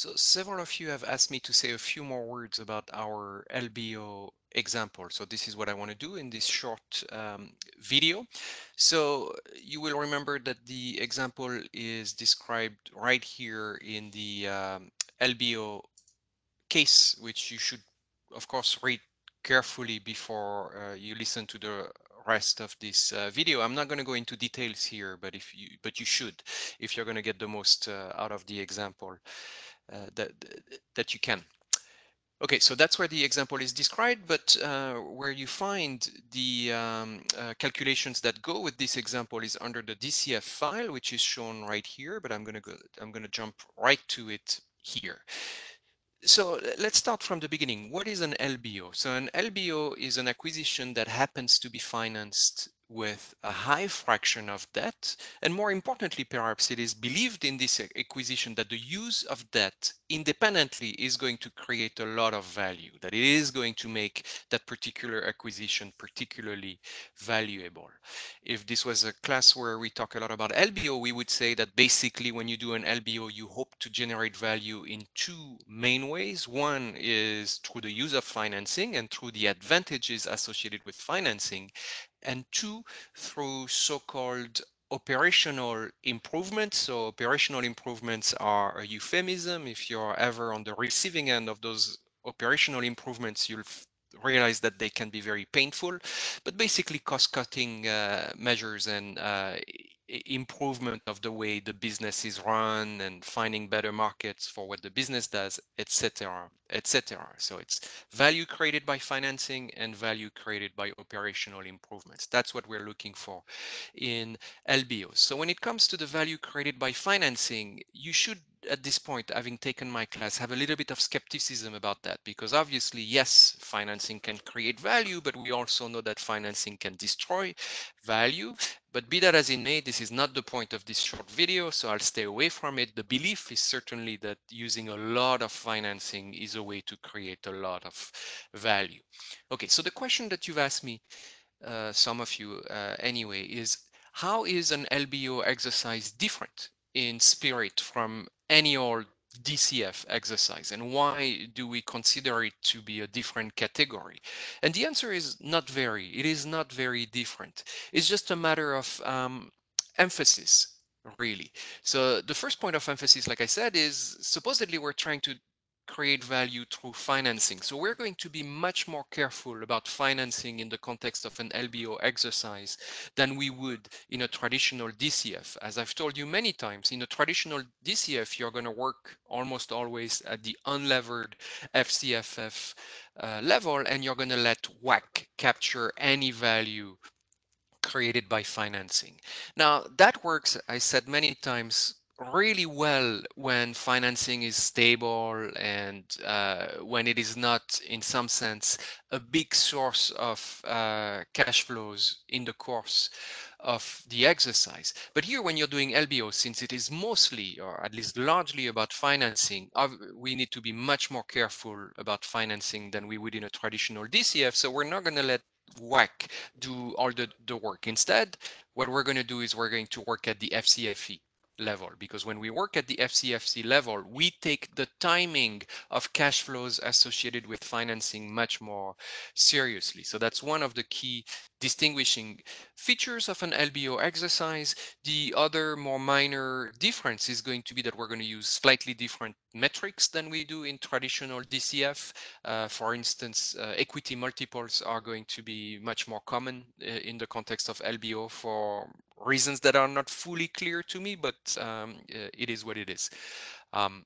So several of you have asked me to say a few more words about our LBO example. So this is what I want to do in this short um, video. So you will remember that the example is described right here in the um, LBO case, which you should, of course, read carefully before uh, you listen to the rest of this uh, video. I'm not going to go into details here, but if you but you should, if you're going to get the most uh, out of the example that that you can. Okay, so that's where the example is described, but uh, where you find the um, uh, calculations that go with this example is under the DCF file, which is shown right here, but I'm gonna go, I'm gonna jump right to it here. So let's start from the beginning. What is an LBO? So an LBO is an acquisition that happens to be financed with a high fraction of debt. And more importantly, perhaps it is believed in this acquisition that the use of debt independently is going to create a lot of value, that it is going to make that particular acquisition particularly valuable. If this was a class where we talk a lot about LBO, we would say that basically when you do an LBO, you hope to generate value in two main ways. One is through the use of financing and through the advantages associated with financing and two, through so-called operational improvements. So operational improvements are a euphemism. If you're ever on the receiving end of those operational improvements, you'll realize that they can be very painful, but basically cost-cutting uh, measures and uh, improvement of the way the business is run and finding better markets for what the business does, etc., etc. So it's value created by financing and value created by operational improvements. That's what we're looking for in LBOs. So when it comes to the value created by financing, you should at this point, having taken my class, have a little bit of skepticism about that because obviously, yes, financing can create value, but we also know that financing can destroy value. But be that as it may, this is not the point of this short video, so I'll stay away from it. The belief is certainly that using a lot of financing is a way to create a lot of value. Okay, so the question that you've asked me, uh, some of you uh, anyway, is how is an LBO exercise different in spirit from any old DCF exercise and why do we consider it to be a different category? And the answer is not very. It is not very different. It's just a matter of um, emphasis, really. So the first point of emphasis, like I said, is supposedly we're trying to create value through financing. So we're going to be much more careful about financing in the context of an LBO exercise than we would in a traditional DCF. As I've told you many times, in a traditional DCF, you're going to work almost always at the unlevered FCFF uh, level, and you're going to let WACC capture any value created by financing. Now that works, I said many times, really well when financing is stable and uh, when it is not, in some sense, a big source of uh, cash flows in the course of the exercise. But here, when you're doing LBO, since it is mostly, or at least largely about financing, we need to be much more careful about financing than we would in a traditional DCF. So we're not going to let WACC do all the, the work. Instead, what we're going to do is we're going to work at the FCFE level because when we work at the FCFE level, we take the timing of cash flows associated with financing much more seriously. So that's one of the key distinguishing features of an LBO exercise. The other more minor difference is going to be that we're going to use slightly different metrics than we do in traditional DCF. Uh, for instance, uh, equity multiples are going to be much more common uh, in the context of LBO for reasons that are not fully clear to me, but um, uh, it is what it is. Um,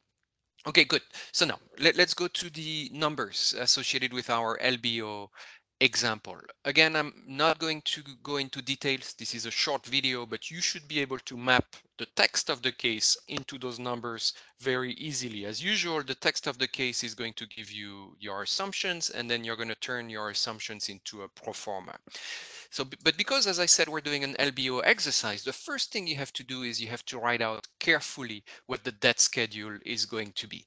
okay, good. So now let, us go to the numbers associated with our LBO example. Again, I'm not going to go into details. This is a short video, but you should be able to map the text of the case into those numbers very easily. As usual, the text of the case is going to give you your assumptions, and then you're going to turn your assumptions into a pro forma. So, but because, as I said, we're doing an LBO exercise, the first thing you have to do is you have to write out carefully what the debt schedule is going to be.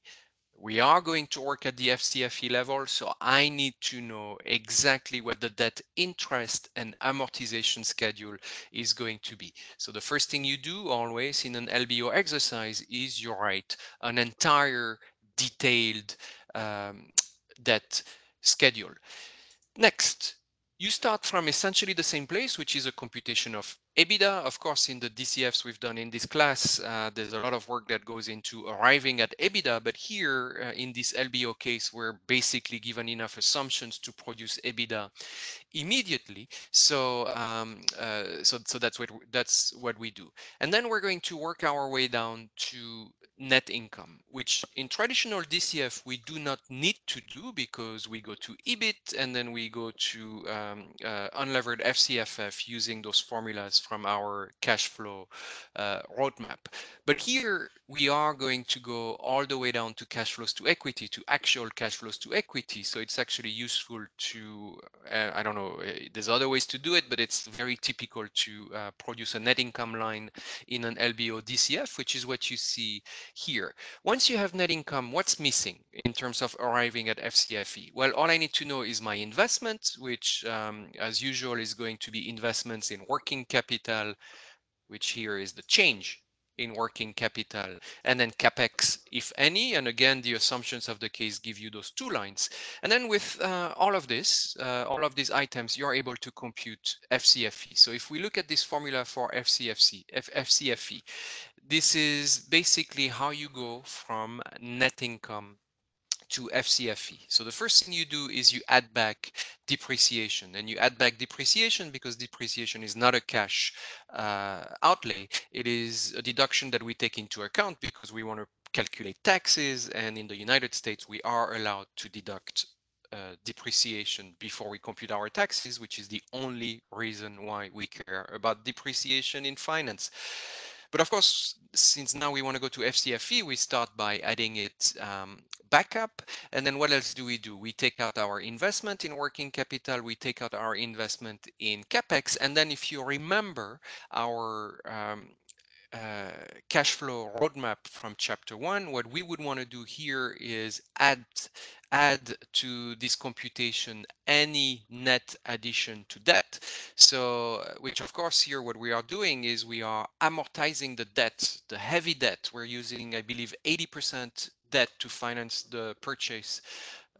We are going to work at the FCFE level, so I need to know exactly what the debt interest and amortization schedule is going to be. So the first thing you do always in an LBO exercise is you write an entire detailed um, debt schedule. Next, you start from essentially the same place, which is a computation of EBITDA. Of course, in the DCFs we've done in this class, uh, there's a lot of work that goes into arriving at EBITDA. But here uh, in this LBO case, we're basically given enough assumptions to produce EBITDA immediately. So um, uh, so so that's what that's what we do. And then we're going to work our way down to net income, which in traditional DCF we do not need to do because we go to EBIT and then we go to um, uh, unlevered FCFF using those formulas from our cash flow uh, roadmap. But here we are going to go all the way down to cash flows to equity, to actual cash flows to equity. So it's actually useful to, uh, I don't know, uh, there's other ways to do it, but it's very typical to produce a net income line in an LBO DCF, which is what you see here. Once you have net income, what's missing in terms of arriving at FCFE? Well, all I need to know is my investment, which um, as usual is going to be investments in working capital, which here is the change in working capital. And then capex if any. And again the assumptions of the case give you those two lines. And then with uh, all of this uh, all of these items you're able to compute fcfe so if we look at this formula for fcfc F fcfe this is basically how you go from net income to FCFE. So the first thing you do is you add back depreciation and you add back depreciation because depreciation is not a cash uh, outlay. It is a deduction that we take into account because we want to calculate taxes and in the United States we are allowed to deduct uh, depreciation before we compute our taxes, which is the only reason why we care about depreciation in finance. But of course, since now we want to go to FCFE, we start by adding it um, back up. And then what else do we do? We take out our investment in working capital, we take out our investment in CapEx. And then if you remember our um, uh, cash flow roadmap from chapter one, what we would want to do here is add add to this computation any net addition to debt. So, uh, which of course here what we are doing is we are amortizing the debt, the heavy debt. We're using, I believe, 80% debt to finance the purchase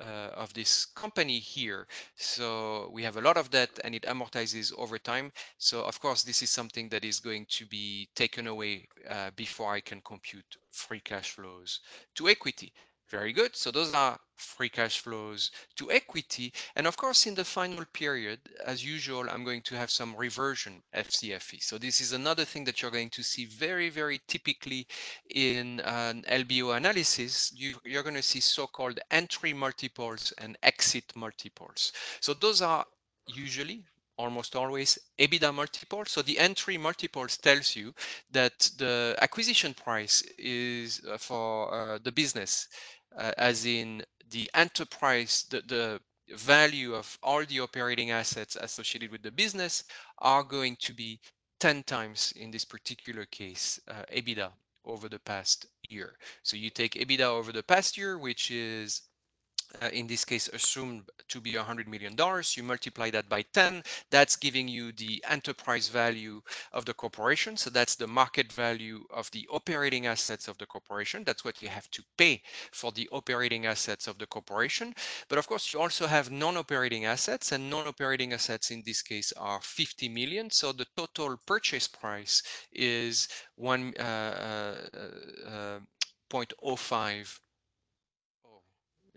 uh, of this company here. So we have a lot of debt and it amortizes over time. So of course, this is something that is going to be taken away uh, before I can compute free cash flows to equity. Very good. So those are free cash flows to equity. And of course, in the final period, as usual, I'm going to have some reversion FCFE. So this is another thing that you're going to see very, very typically in an LBO analysis. You, you're going to see so-called entry multiples and exit multiples. So those are usually almost always EBITDA multiple. So the entry multiples tells you that the acquisition price is uh, for uh, the business uh, as in the enterprise, the, the value of all the operating assets associated with the business are going to be 10 times in this particular case uh, EBITDA over the past year. So you take EBITDA over the past year, which is uh, in this case assumed to be $100 million. You multiply that by 10, that's giving you the enterprise value of the corporation. So that's the market value of the operating assets of the corporation. That's what you have to pay for the operating assets of the corporation. But of course, you also have non-operating assets and non-operating assets in this case are 50 million. So the total purchase price is one uh, uh, uh 0.05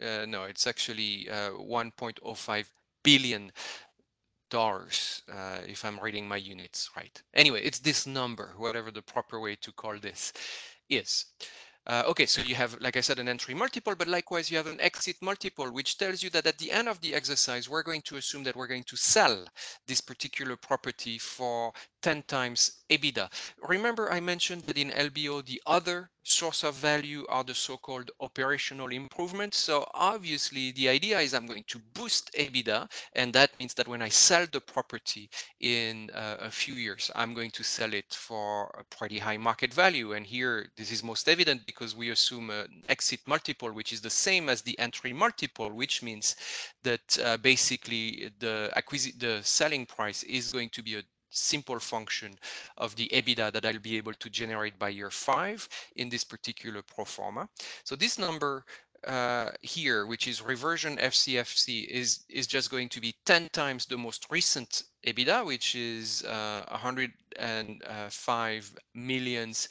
uh, no, it's actually uh, 1.05 billion dollars uh, if I'm reading my units right. Anyway, it's this number, whatever the proper way to call this is. Uh, okay, so you have, like I said, an entry multiple, but likewise you have an exit multiple, which tells you that at the end of the exercise, we're going to assume that we're going to sell this particular property for 10 times EBITDA. Remember I mentioned that in LBO, the other source of value are the so-called operational improvements. So obviously the idea is I'm going to boost EBITDA and that means that when I sell the property in uh, a few years, I'm going to sell it for a pretty high market value. And here this is most evident because we assume an exit multiple, which is the same as the entry multiple, which means that uh, basically the the selling price is going to be a simple function of the EBITDA that I'll be able to generate by year five in this particular pro forma. So this number uh, here, which is reversion FCFE, is is just going to be 10 times the most recent EBITDA, which is uh, 105 millions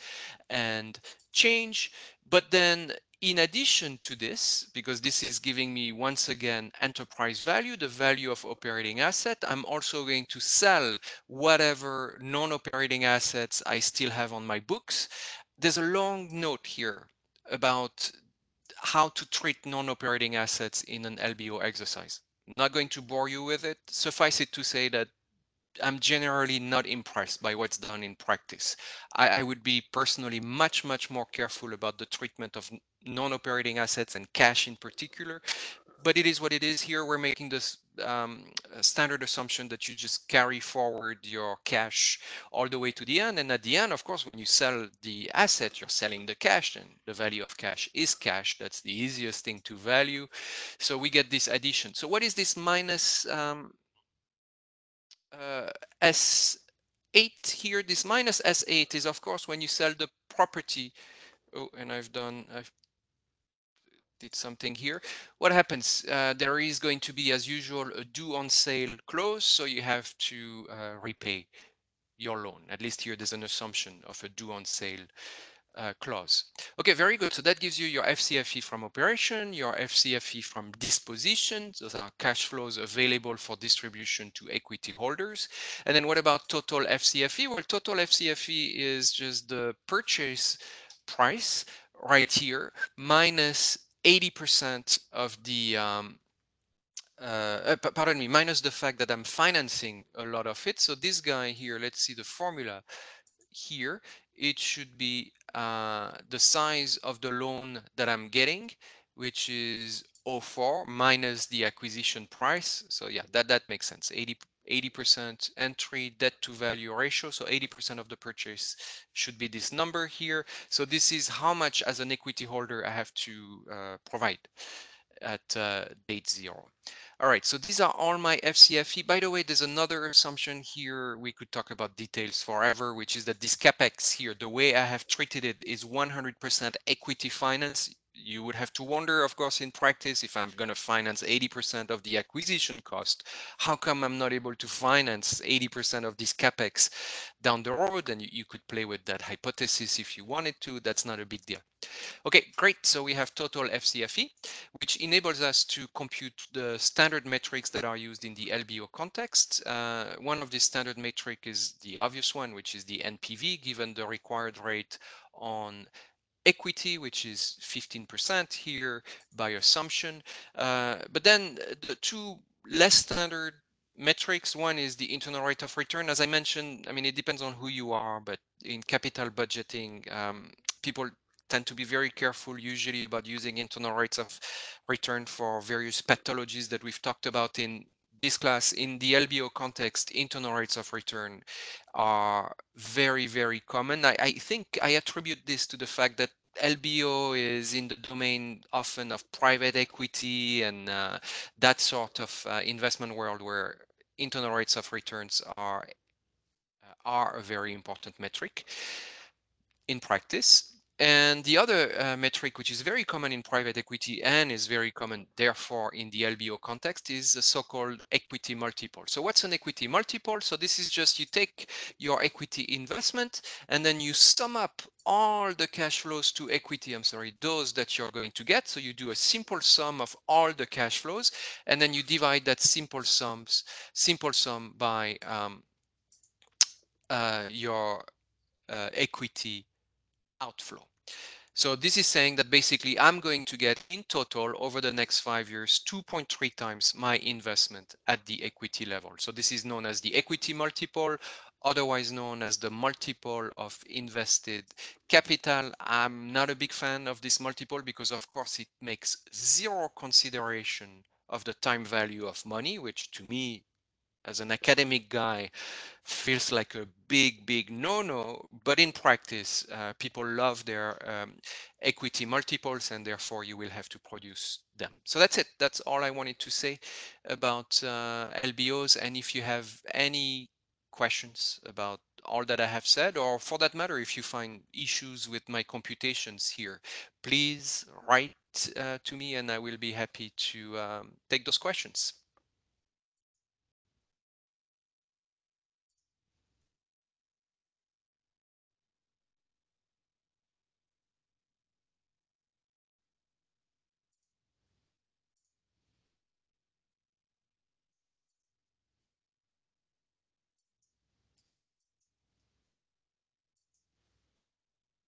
and change. But then in addition to this, because this is giving me once again enterprise value, the value of operating asset, I'm also going to sell whatever non-operating assets I still have on my books. There's a long note here about how to treat non-operating assets in an LBO exercise. Not going to bore you with it. Suffice it to say that I'm generally not impressed by what's done in practice. I, I, would be personally much, much more careful about the treatment of non-operating assets and cash in particular, but it is what it is here. We're making this um, standard assumption that you just carry forward your cash all the way to the end. And at the end, of course, when you sell the asset, you're selling the cash and the value of cash is cash. That's the easiest thing to value. So we get this addition. So what is this minus um, S8 here? This minus S8 is, of course, when you sell the property. Oh, and I've done, I've did something here. What happens? Uh, there is going to be, as usual, a due on sale clause, so you have to uh, repay your loan. At least here there's an assumption of a due on sale uh, clause. Okay, very good. So that gives you your FCFE from operation, your FCFE from disposition. Those are cash flows available for distribution to equity holders. And then what about total FCFE? Well, total FCFE is just the purchase price right here minus 80% of the um, uh, uh, pardon me, minus the fact that I'm financing a lot of it. So this guy here, let's see the formula here. It should be uh, the size of the loan that I'm getting, which is 04 minus the acquisition price. So yeah, that, that makes sense. 80, 80% entry debt to value ratio. So 80% of the purchase should be this number here. So this is how much as an equity holder I have to uh, provide at uh, date zero. All right, so these are all my FCFE. By the way, there's another assumption here. We could talk about details forever, which is that this CapEx here, the way I have treated it is 100% equity finance you would have to wonder, of course, in practice, if I'm going to finance 80% of the acquisition cost, how come I'm not able to finance 80% of this capex down the road? And you, you could play with that hypothesis if you wanted to. That's not a big deal. Okay, great. So we have total FCFE, which enables us to compute the standard metrics that are used in the LBO context. Uh, one of the standard metric is the obvious one, which is the NPV, given the required rate on equity, which is 15% here by assumption. Uh, but then the two less standard metrics, one is the internal rate of return. As I mentioned, I mean, it depends on who you are, but in capital budgeting, um, people tend to be very careful usually about using internal rates of return for various pathologies that we've talked about in this class in the LBO context, internal rates of return are very, very common. I, I, think I attribute this to the fact that LBO is in the domain often of private equity and uh, that sort of uh, investment world where internal rates of returns are are a very important metric in practice. And the other uh, metric, which is very common in private equity and is very common, therefore, in the LBO context, is the so-called equity multiple. So what's an equity multiple? So this is just you take your equity investment and then you sum up all the cash flows to equity, I'm sorry, those that you're going to get. So you do a simple sum of all the cash flows, and then you divide that simple sums, simple sum by um, uh, your uh, equity outflow. So this is saying that basically I'm going to get in total over the next five years 2.3 times my investment at the equity level. So this is known as the equity multiple, otherwise known as the multiple of invested capital. I'm not a big fan of this multiple because of course it makes zero consideration of the time value of money, which to me as an academic guy feels like a big big no-no but in practice uh, people love their um, equity multiples and therefore you will have to produce them. So that's it. That's all i wanted to say about uh, lbos and if you have any questions about all that i have said or for that matter if you find issues with my computations here please write uh, to me and I will be happy to um, take those questions.